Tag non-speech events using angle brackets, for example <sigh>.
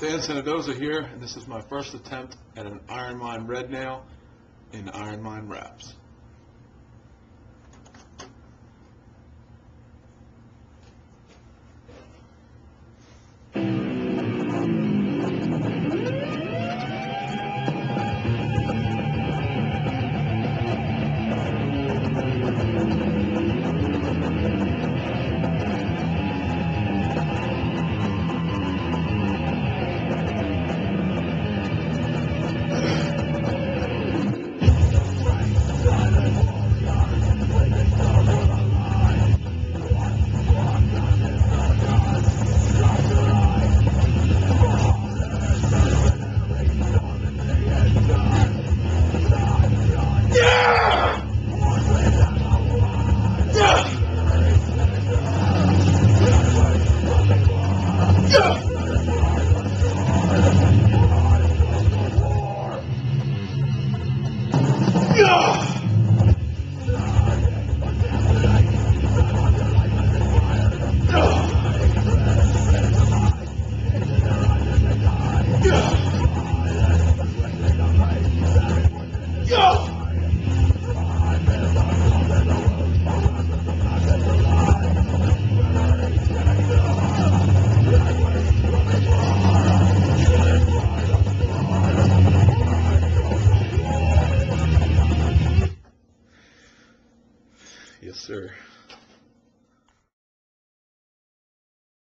Dan Cenidoza here, and this is my first attempt at an Iron Mine Red Nail in Iron Mine Wraps. Yeah! <laughs> Yes, sir.